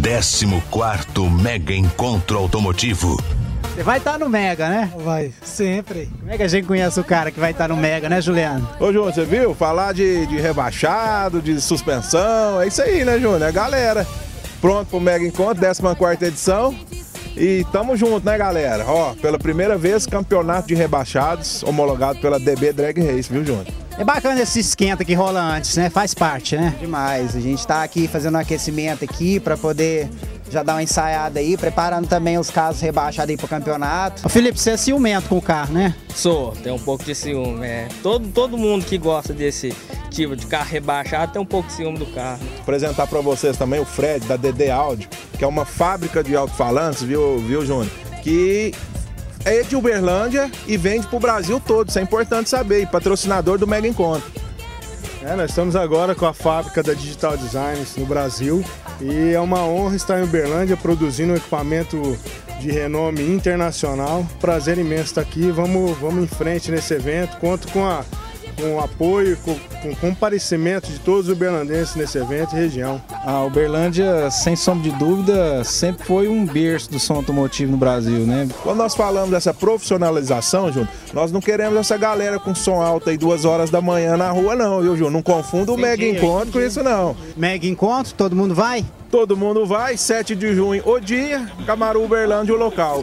14º Mega Encontro Automotivo. Você vai estar tá no Mega, né? Vai, sempre. Como é que a gente conhece o cara que vai estar tá no Mega, né, Juliano? Ô, Júnior, você viu? Falar de, de rebaixado, de suspensão, é isso aí, né, Júnior? É galera. Pronto pro Mega Encontro, 14 edição. E tamo junto, né, galera? Ó, pela primeira vez, campeonato de rebaixados, homologado pela DB Drag Race, viu, Júnior? É bacana esse esquenta que rola antes, né? Faz parte, né? Demais. A gente tá aqui fazendo um aquecimento aqui para poder já dar uma ensaiada aí, preparando também os carros rebaixados aí pro campeonato. Ô Felipe, você é ciumento com o carro, né? Sou, tem um pouco de ciúme, é. Todo, todo mundo que gosta desse tipo de carro rebaixado tem um pouco de ciúme do carro. Vou apresentar para vocês também o Fred, da DD Audio, que é uma fábrica de alto-falantes, viu, viu, Júnior? Que é de Uberlândia e vende pro Brasil todo, isso é importante saber, e patrocinador do Mega Encontro. É, nós estamos agora com a fábrica da Digital Designs no Brasil e é uma honra estar em Uberlândia produzindo um equipamento de renome internacional. Prazer imenso estar aqui. Vamos, vamos em frente nesse evento. Conto com a com apoio, com, com comparecimento de todos os uberlandenses nesse evento e região. A Uberlândia, sem sombra de dúvida, sempre foi um berço do som automotivo no Brasil, né? Quando nós falamos dessa profissionalização, Júnior, nós não queremos essa galera com som alto aí duas horas da manhã na rua, não, viu, Júnior? Não confunda o Mega Encontro com isso, não. Mega Encontro, todo mundo vai? Todo mundo vai, 7 de junho, o dia, Camaru Uberlândia, o local.